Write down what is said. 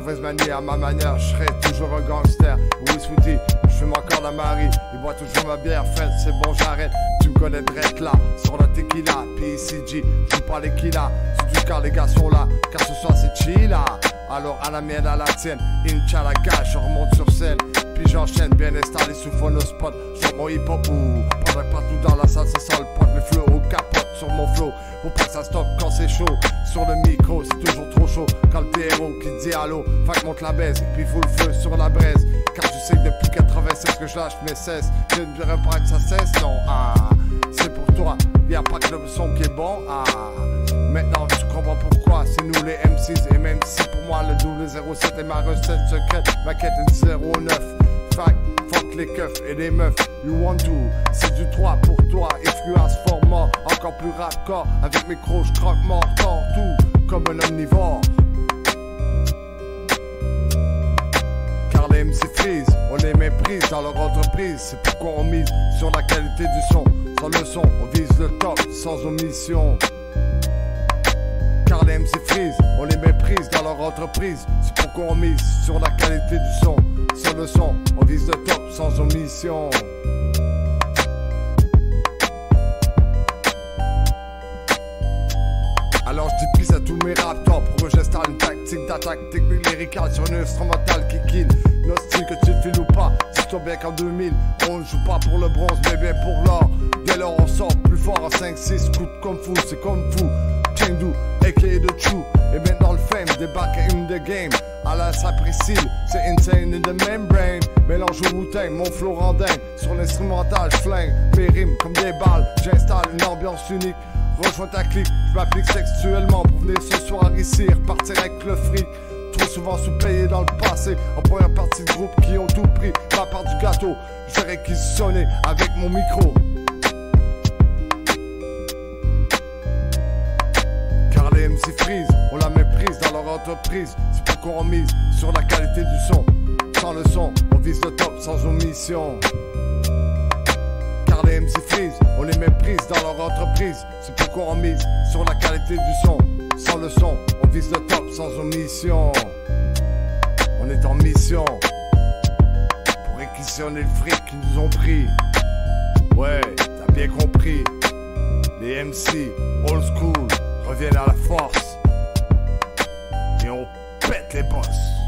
mauvaise manière, à ma manière, je serai toujours un gangster. Oui, Sweetie, je fume encore la Marie. Il boit toujours ma bière, frère, c'est bon, j'arrête. Tu me connais direct là, sur la tequila. PCG, je pas les kilas. C'est du car les gars sont là, car ce soir c'est chill là. Alors à la mienne, à la tienne, incha la gage, je remonte sur scène. Puis j'enchaîne, bien installé sous spot Sur mon hip hop ou partout dans la salle, ça sent le pot. Le flow au capote mon flow. Pour pas que ça stoppe quand c'est chaud. Sur le micro, c'est toujours trop chaud. Quand le héros qui dit allô, fac monte la baisse. Puis fout le feu sur la braise. Car je sais que depuis 96 que je lâche mes cesses. Je ne dirais pas que ça cesse, non. Ah, c'est pour toi. Y a pas que le son qui est bon. Ah, maintenant tu comprends pourquoi. C'est nous les M6. Et même si pour moi le double 07 est ma recette secrète, ma quête est 09. Fac, fuck les keufs et les meufs. You want to, c'est du 3 pour toi. You ask for more, encore plus raccord. Avec mes crocs, je croque mort, tout comme un omnivore. Car les MC freeze, on les méprise dans leur entreprise. C'est pourquoi on mise sur la qualité du son. Sans le son, on vise le top sans omission. Car les MC freeze, on les méprise dans leur entreprise. C'est pourquoi on mise sur la qualité du son. Sans le son, on vise le top sans omission. À mes j'installe une tactique d'attaque Technique lyricale sur une instrumentale qui kill. Notre style que tu files ou pas Dis-toi bien qu'en 2000 On ne joue pas pour le bronze mais bien pour l'or. Dès lors on sort plus fort en 5-6 Coupe comme fou, c'est comme fou Chengdu, aka de Chou Et maintenant le fame débarque in the game. À la sapricile, c'est insane in the membrane. Mélange au bouteille, mon flow randin Sur l'instrumental, flingue mes rimes comme des balles J'installe une ambiance unique Rejoins ta clique, je m'applique sexuellement pour venir ce soir ici repartir avec le fric. Trop souvent sous-payé dans le passé, en première partie de groupe qui ont tout pris, ma part du gâteau, je vais réquisitionner avec mon micro. Car les MC freeze, on la méprise dans leur entreprise, c'est pourquoi on mise sur la qualité du son. Sans le son, on vise le top sans omission on les méprise dans leur entreprise. C'est pourquoi on mise sur la qualité du son. Sans le son, on vise le top sans omission. On est en mission pour réquisitionner le fric qu'ils nous ont pris. Ouais, t'as bien compris. Les MC old school reviennent à la force et on pète les boss.